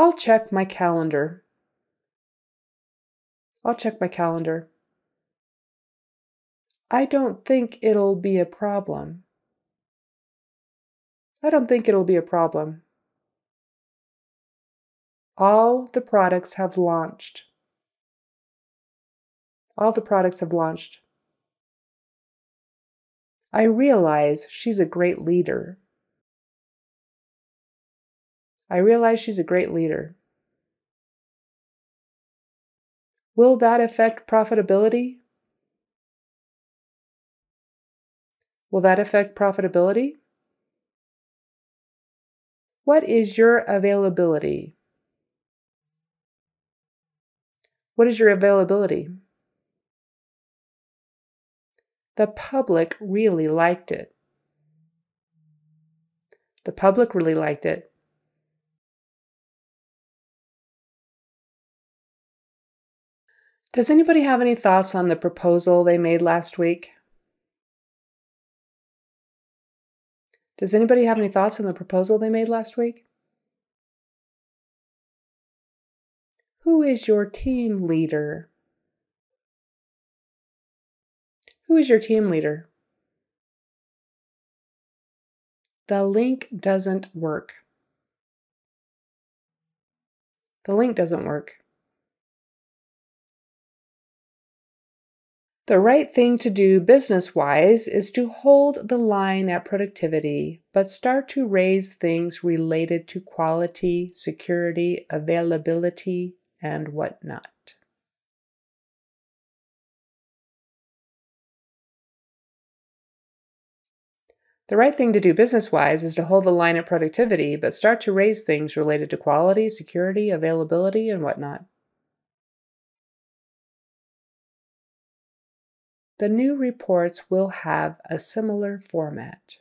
I'll check my calendar. I'll check my calendar. I don't think it'll be a problem. I don't think it'll be a problem. All the products have launched. All the products have launched. I realize she's a great leader. I realize she's a great leader. Will that affect profitability? Will that affect profitability? What is your availability? What is your availability? The public really liked it. The public really liked it. Does anybody have any thoughts on the proposal they made last week? Does anybody have any thoughts on the proposal they made last week? Who is your team leader? Who is your team leader? The link doesn't work. The link doesn't work. The right thing to do business wise is to hold the line at productivity, but start to raise things related to quality, security, availability, and whatnot. The right thing to do business wise is to hold the line at productivity, but start to raise things related to quality, security, availability, and whatnot. The new reports will have a similar format.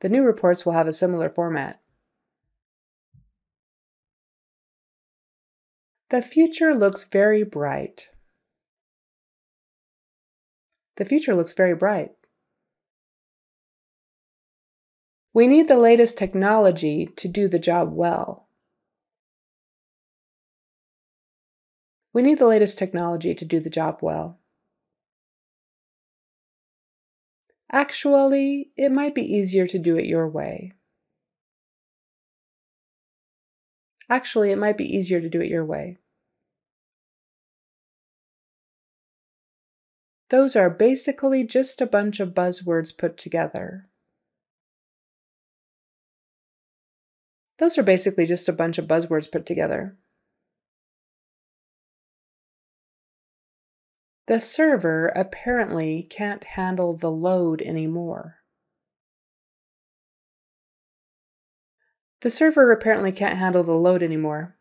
The new reports will have a similar format. The future looks very bright. The future looks very bright. We need the latest technology to do the job well. We need the latest technology to do the job well. Actually, it might be easier to do it your way. Actually, it might be easier to do it your way. Those are basically just a bunch of buzzwords put together. Those are basically just a bunch of buzzwords put together. The server apparently can't handle the load anymore. The server apparently can't handle the load anymore.